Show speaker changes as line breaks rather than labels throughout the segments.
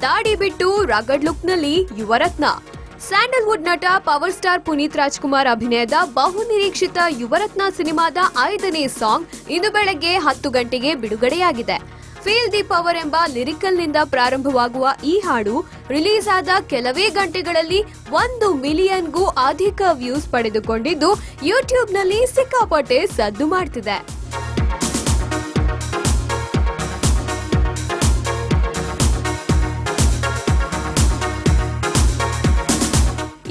ದಾಡಿ ಬಿಟ್ಟು ರಗಡ್ ಲುಕ್ನಲ್ಲಿ ಯುವರತ್ನ. ಸ್ಯಾಂಡಲ್ವುಡ್ ನಟ, ಪವರ್ ಸ್ಟಾರ್ ಪುನೀತ್ ರಾಜ್ಕುಮಾರ್ ಅಭಿನಯದ ಬಹುನಿರೀಕ್ಷಿತ ಯುವರತ್ನ ಸಿನಿಮಾದ ಐದನೇ ಸಾಂಗ್ ಇಂದು ಬೆಳಗ್ಗೆ ಹತ್ತು ಗಂಟೆಗೆ ಬಿಡುಗಡೆಯಾಗಿದೆ. ಫೀಲ್ ದಿ ಪವರ್ ಎಂಬ ಲಿರಿಕಲ್ನಿಂದ ಪ್ರಾರಂಭವಾಗುವ ಈ ಹಾಡು ರಿಲೀಸ್ ಆದ ಕೆಲವೇ ಗಂಟೆಗಳಲ್ಲಿ ಒಂದು ಮಿಲಿಯನ್ಗೂ ಅಧಿಕ ವ್ಯೂಸ್ ಪಡೆದುಕೊಂಡಿದ್ದು ಯೂಟ್ಯೂಬ್ನಲ್ಲಿ ಸಿಕ್ಕಾಪಟ್ಟೆ ಸದ್ದು ಮಾಡ್ತಿದೆ.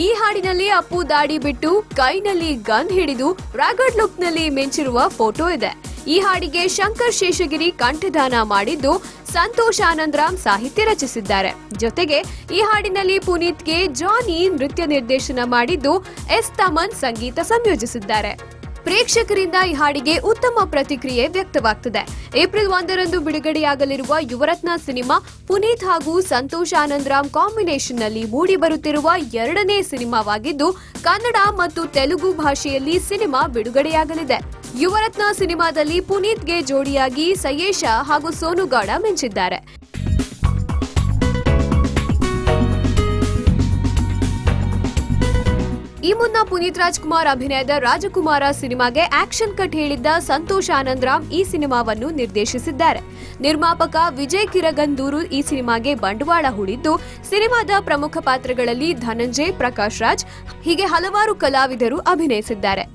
ಈ ಹಾಡಿನಲ್ಲಿ ಅಪ್ಪು ದಾಡಿ ಬಿಟ್ಟು ಕೈನಲ್ಲಿ ಗನ್ ಹಿಡಿದು ರಾಗಡ್ ಲುಕ್ನಲ್ಲಿ ಮಿಂಚಿರುವ ಫೋಟೋ ಇದೆ. ಈ ಹಾಡಿಗೆ ಶಂಕರ್ ಶೇಷಗಿರಿ ಕಂಠದಾನ ಮಾಡಿದ್ದು ಸಂತೋಷ್ ಆನಂದ್ರಾಮ್ ಸಾಹಿತ್ಯ ರಚಿಸಿದ್ದಾರೆ. ಜೊತೆಗೆ ಈ ಹಾಡಿನಲ್ಲಿ ಪುನೀತ್ಗೆ ಜಾನಿ ನೃತ್ಯ ನಿರ್ದೇಶನ ಮಾಡಿದ್ದು ಎಸ್ ತಮನ್ ಸಂಗೀತ ಸಂಯೋಜಿಸಿದ್ದಾರೆ. ಪ್ರೇಕ್ಷಕರಿಂದ ಈ ಹಾಡಿಗೆ ಉತ್ತಮ ಪ್ರತಿಕ್ರಿಯೆ ವ್ಯಕ್ತವಾಗ್ತಿದೆ. ಏಪ್ರಿಲ್ ಒಂದರಂದು ಬಿಡುಗಡೆಯಾಗಲಿರುವ ಯುವರತ್ನ ಸಿನಿಮಾ ಪುನೀತ್ ಹಾಗೂ ಸಂತೋಷ್ ಆನಂದರಾಮ್ ಕಾಂಬಿನೇಷನ್ನಲ್ಲಿ ಮೂಡಿ ಬರುತ್ತಿರುವ ಎರಡನೇ ಸಿನಿಮಾವಾಗಿದ್ದು, ಕನ್ನಡ ಮತ್ತು ತೆಲುಗು ಭಾಷೆಯಲ್ಲಿ ಸಿನಿಮಾ ಬಿಡುಗಡೆಯಾಗಲಿದೆ. ಯುವರತ್ನ ಸಿನಿಮಾದಲ್ಲಿ ಪುನೀತ್ಗೆ ಜೋಡಿಯಾಗಿ ಸಯೇಶ ಹಾಗೂ ಸೋನು ಗೌಡ ಮಿಂಚಿದ್ದಾರೆ. ಈ ಮುನ್ನ ಪುನೀತ್ ರಾಜ್ಕುಮಾರ್ ಅಭಿನಯದ ರಾಜಕುಮಾರ ಸಿನಿಮಾಗೆ ಆಕ್ಷನ್ ಕಟ್ ಹೇಳಿದ್ದ ಸಂತೋಷ್ ಆನಂದ್ರಾಮ್ ಈ ಸಿನಿಮಾವನ್ನು ನಿರ್ದೇಶಿಸಿದ್ದಾರೆ. ನಿರ್ಮಾಪಕ ವಿಜಯ್ ಕಿರಗಂದೂರು ಈ ಸಿನಿಮಾಗೆ ಬಂಡವಾಳ ಹೂಡಿದ್ದು, ಸಿನಿಮಾದ ಪ್ರಮುಖ ಪಾತ್ರಗಳಲ್ಲಿ ಧನಂಜಯ್, ಪ್ರಕಾಶ್ ರಾಜ್ ಹೀಗೆ ಹಲವಾರು ಕಲಾವಿದರು ಅಭಿನಯಿಸಿದ್ದಾರೆ.